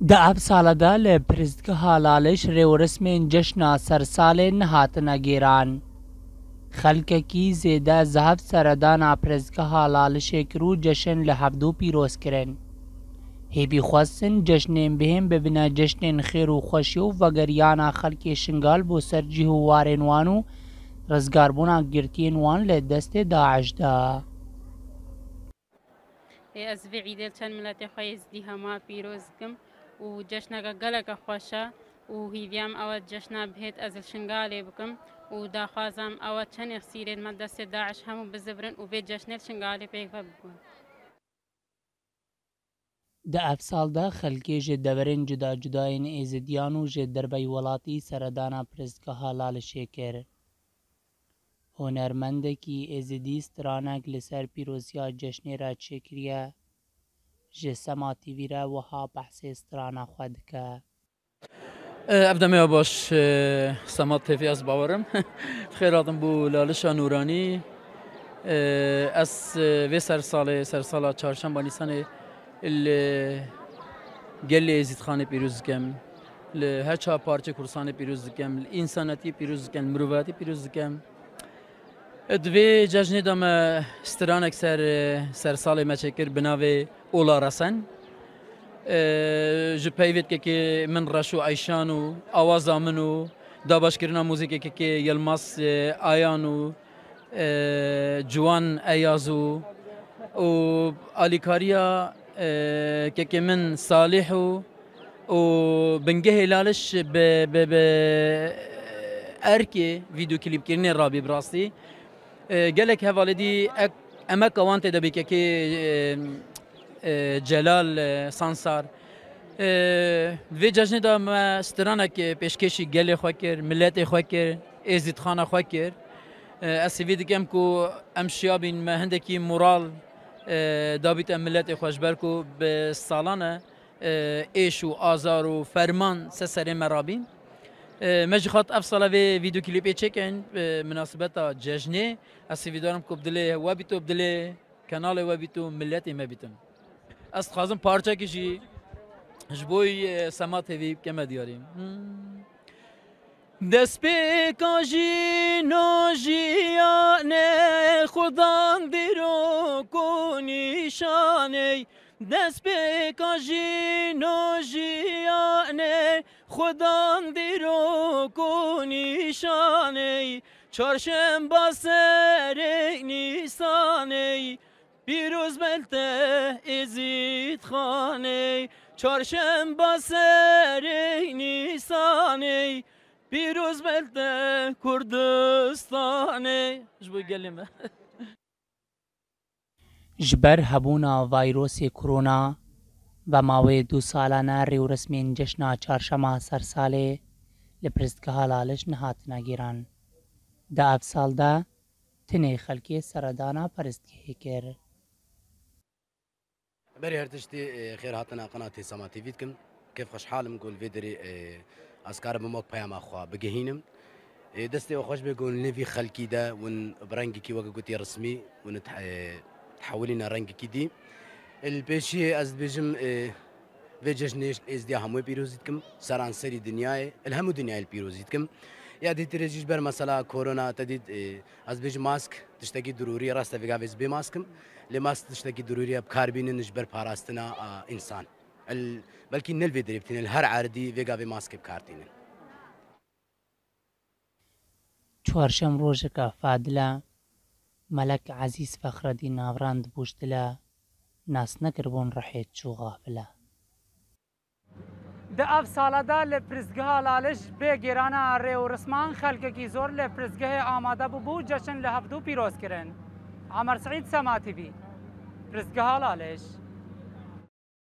دە لە پرستگەها لاڵش ڕێوەرسمێن جەشنا سەرساڵێ نەهاتنە گێران. خەلکەکی زێدە زەهب سەرەدانا پرزگەها لاڵشێکر و جەشن لە هەبدوو پیرۆزکردن. هێبی خواستن جەشنێن بهێن ببنە جەشنێن خێر و خۆشی و ڤگەریانە خەلکێ شنگال بۆ سەرجی و وارێنوان و ڕزگاربوونا گرتیێنوان لە دەستێ داعشدا. ئێ ئەس بەعیدێ چەند ملەتی خۆی زدی هەما پیرۆزگم. وجەشنەکە گەلەکە خۆشە و هیویام ئەوە جەشنا بهێت ئەزل شنگا لێ بکەم و داخوازم ئەوە چەندێک سیرێت مە دەستێ داعش هەموو بزبرن و بێ جەشنێت شنگالی پێکە بکوون. Di evsalda xelkê ji deverên cuda cudayên êzidiyan û ji derbey welatî seredana pirsgeha lalişê kir. Honermendekî êzidî stranek li ser pîrosiya ceşnê re çêkiriye ji sema tîvî re wiha behsê strana xwe dike. Ev demeya baş sema tevî ez bawerim xêradim bû lalişa nûranî ez vê ser salê ser sala çarşemba nîsanê gelê zîdxanê pîrûz dikem li heça parçe kursanê pîrûz dikem, li însanetî pîrûz dikem, mirovetî pîrûz dikem. دوی جشن دم اه، سترانک اکثر سر اه، سال مچکر بناوی اولا رسن اه، جو پیوید که که من رشو عیشان و آوازا منو دا باش کرنا موزیک که که یلماس آیان و جوان ایازو و آلیکاریا که که من صالح و بنگه هلالش به ب ب اركي فيديو كليب كيرني رابي براستي gelek hevaledi emek avan te debike ki celal sansar ve cajne da me strana ki peşkeşi gelek xwe kir milletê xwe kir êzîdxana xwe kir ez sêvê dikim ku em şiyabîn me hindekî moral dabît em milletê xwe ji ber ku bi salane êş û azar û ferman se serê me rabîn أه، مجي خط افصل في فيديو كليب تشيكن أه، مناسبة جاجني اسي فيديو رم كوبدلي هو وابيتو بدلي كانال وابيتو بيتو ملتي ما بيتم اس خازم بارچا كيجي جبوي أه، سمات في كما دياري دست به کاجی نوجیان خدا درو کنیشانه دست به کاجی نوجیان خودان دیرو کو نشانه چهارشنبه سر نیسانه پیروز بلته ازید خانه چهارشنبه سر نیسانه پیروز بلته کردستانه جبو گلیم جبر هبونا وایروس کرونا و ماوەیە دوو ساڵانە ڕێورسمین جشنا چارشەما سەرساڵێ لە پرستگەها لالش نەهاتنەگیران دا ئەفساڵدا تنەی خەلکی سەردانا پەرستگی کرد. بەری هەردشتی خێر هاتنە قەناتی سەماتیویت کەم کەف خەشحالم گل وێدری ئەسکارم بمۆک پەیاماخوا بگەهینم دەستی وەخۆش بێگون نوی خەلکیدا ون ڕەنگێکی وەگە گوتی ڕسمی ون تحولینە ڕەنگێکی دی. البشي از بجم ve cejneş ezdi hamu pirozitkim saran seri dünyayı el hamu dünyayı pirozitkim ya dit rejiş ber mesela korona ta dit az e, bej mask dıştaki dururi rasta vega vez be maskim le mask dıştaki dururi ab karbinin iş ber parastına insan el belki nel vedriptin el her ardi vega ve mask ab kartinin چوارشەم ڕۆژەکە فادلە مەلەک عزیز فەخرەدی ناوڕاند насна кирбон раҳед чӯ ғафила د افسالده لپرزگاه لالش به گیران ری و رسمان خلکه زور لپرزگاه آماده بو بو جشن لهفدو پیروز کرن عمر سعید سما تیوی پرزگاه لالش